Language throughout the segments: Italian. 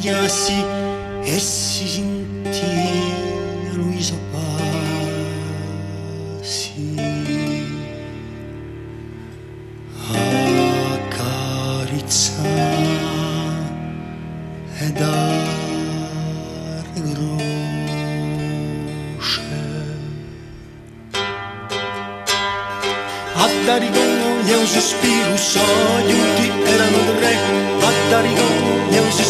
svegliassi e si sentì Luisa Passi. Accarezzare e dare croce a dare erano tre dare gogna un sospiro erano un frate vecchio un raure a dare gogna un sospiro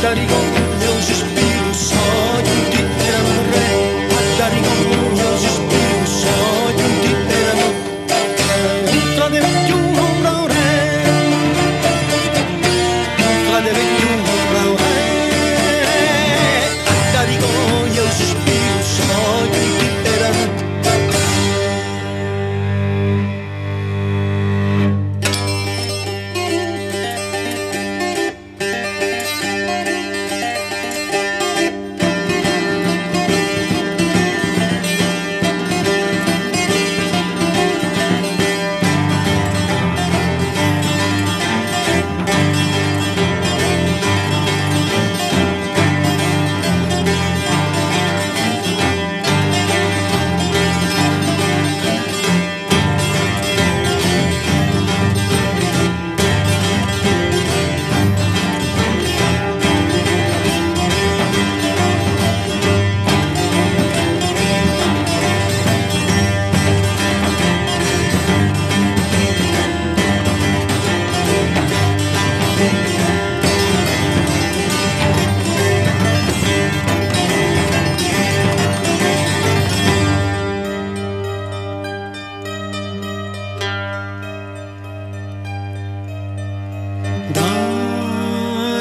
Carigondo, meu Jesus.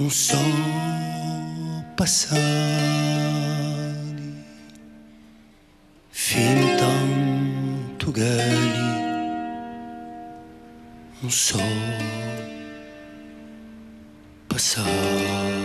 um som passar fim tanto gali um sol passar